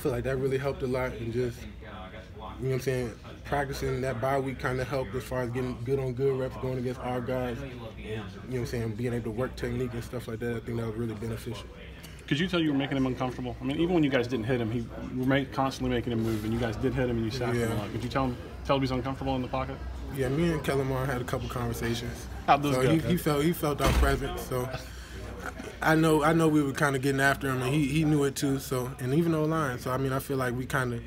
feel like that really helped a lot, and just you know what I'm saying, practicing that bye week kind of helped as far as getting good on good reps going against our guys. And, you know what I'm saying, being able to work technique and stuff like that. I think that was really beneficial. Could you tell you were making him uncomfortable? I mean, even when you guys didn't hit him, he were constantly making him move, and you guys did hit him, and you sacked yeah. him a lot. Could you tell him tell him he's uncomfortable in the pocket? Yeah, me and Kellen Mond had a couple conversations. How'd those so go? He, he, felt he felt our presence. So I know I know we were kind of getting after him, and he, he knew it too. So and even though line, so I mean I feel like we kind of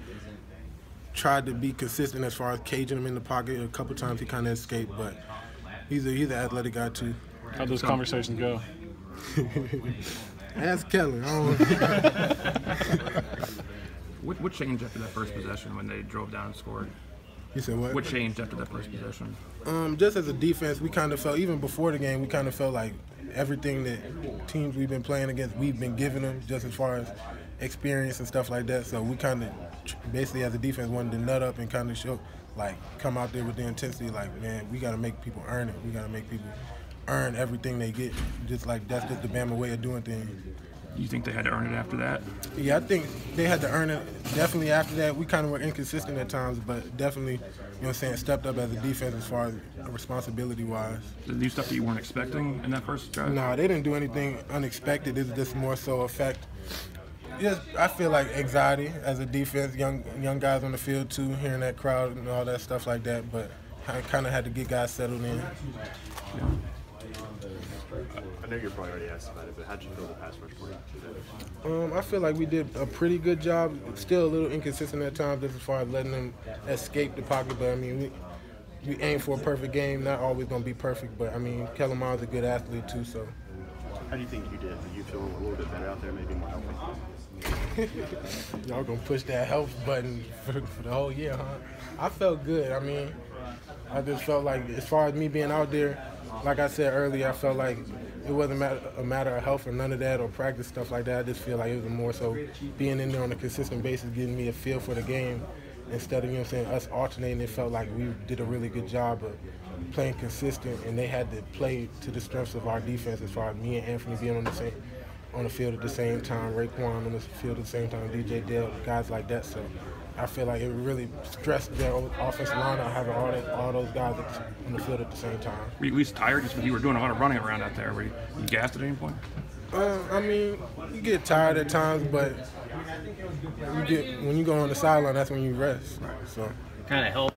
tried to be consistent as far as caging him in the pocket. A couple times he kind of escaped, but he's a he's an athletic guy too. How'd those conversations go? Ask Kelly. what, what changed after that first possession when they drove down and scored? You said what? What changed after that first possession? Um, just as a defense, we kind of felt even before the game, we kind of felt like everything that teams we've been playing against, we've been giving them just as far as experience and stuff like that. So we kind of basically as a defense wanted to nut up and kind of show, like, come out there with the intensity, like, man, we got to make people earn it. We got to make people earn everything they get. Just like that's just the Bama way of doing things. You think they had to earn it after that? Yeah, I think they had to earn it. Definitely after that, we kind of were inconsistent at times, but definitely, you know what I'm saying, stepped up as a defense as far as responsibility wise. Did they do stuff that you weren't expecting in that first drive? No, nah, they didn't do anything unexpected. It's just more so effect. Yes, I feel like anxiety as a defense, young young guys on the field too, hearing that crowd and all that stuff like that. But I kind of had to get guys settled in. Yeah. I know you're probably already asked about it, but how'd you feel the pass rush today? Um, I feel like we did a pretty good job. Still a little inconsistent at times, just as far as letting them escape the pocket. But I mean, we we aim for a perfect game. Not always gonna be perfect, but I mean, Kellen Mond's a good athlete too. So. How do you think you did? Did you feel a little bit better out there, maybe more healthy? Y'all gonna push that health button for, for the whole year, huh? I felt good. I mean, I just felt like, as far as me being out there, like I said earlier, I felt like it wasn't a matter of health or none of that or practice stuff like that. I just feel like it was more so being in there on a consistent basis, getting me a feel for the game instead of you know I'm saying us alternating. It felt like we did a really good job of playing consistent, and they had to play to the strengths of our defense as far as me and Anfernee being on the same on the field at the same time, Raekwon on the field at the same time, DJ Dale, guys like that. So I feel like it really stressed their offensive line out having all that, all those guys on the field at the same time. Were you at least tired? Just when you were doing a lot of running around out there. Were you, you gassed at any point? Uh, I mean, you get tired at times, but you get when you go on the sideline, that's when you rest. So kind of help.